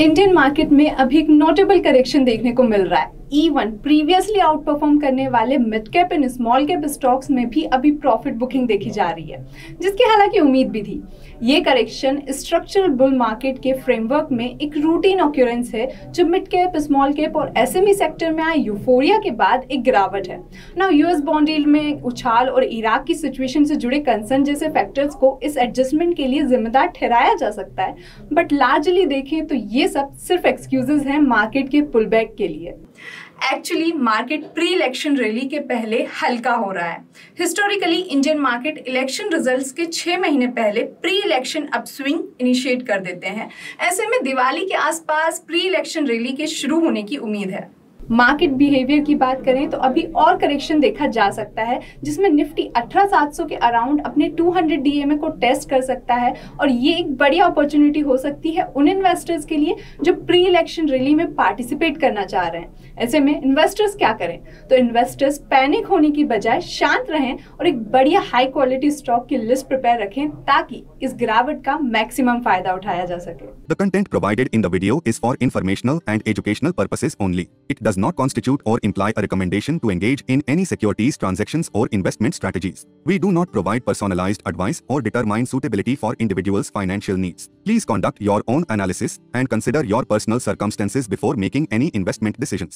Indian market में अभी एक नोटेबल करेक्शन देखने को मिल रहा है। इवन प्रीवियसली आउट परफॉर्म करने वाले mid cap and small cap stocks में भी अभी प्रॉफिट बुकिंग देखी जा रही है। जिसकी हालाँकि उम्मीद भी थी। ये करेक्शन स्ट्रक्चरल बुल मार्केट के फ्रेमवर्क में एक रूटीन ऑक्यूरेंस है, जो मिड कैप स्मॉल कैप और एसएमई सेक्टर में आए यूफोरिया के बाद एक गिरावट है। ना यूएस बॉन्ड में उछाल और इराक की सिचुएशन से जुड़े कंसर्न जैसे फैक्टर्स को इस एडजस्टमेंट के लिए जिम्मेदार ठहराया जा सकता है। बट लार्जली देखें तो ये सब सिर्फ़ एक्सक्यूजेज हैं मार्केट के पुल बैक के लिए। Actually market pre election rally के पहले हल्का हो रहा है। Historically Indian market election results के छह महीने पहले प्री इलेक्शन अपस्विंग इनिशिएट कर देते हैं। ऐसे में दिवाली के आसपास प्री इलेक्शन रैली के शुरू होने की उम्मीद है। मार्केट बिहेवियर की बात करें तो अभी और करेक्शन देखा जा सकता है, जिसमें निफ्टी 18700 के अराउंड अपने 200 डीएमए को टेस्ट कर सकता है और ये एक बड़ी अपॉर्चुनिटी हो सकती है उन इन्वेस्टर्स के लिए जो प्री इलेक्शन रैली में पार्टिसिपेट करना चाह रहे हैं। ऐसे में इन्वेस्टर्स क्या करें? तो इन्वेस्टर्स पैनिक होने की बजाय शांत रहें और एक बढ़िया हाई क्वालिटी स्टॉक की लिस्ट प्रिपेयर रखें ताकि इस गिरावट का मैक्सिमम फ़ायदा उठाया जा सके। The content provided in the video is for informational and educational purposes only. It does not constitute or imply a recommendation to engage in any securities transactions or investment strategies. We do not provide personalized advice or determine suitability for individuals' financial needs. Please conduct your own analysis and consider your personal circumstances before making any investment decisions.